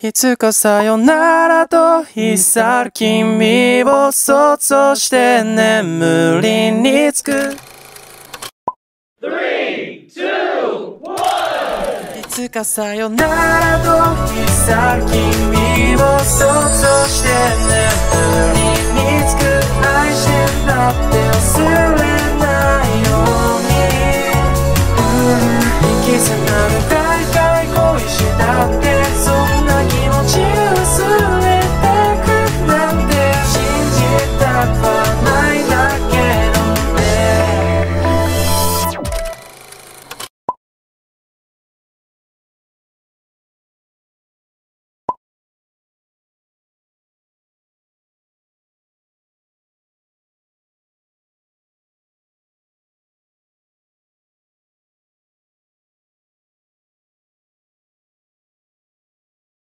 いつかさよならと言い去る君を想像して眠りにつく。いつかさよならと言い去る君 up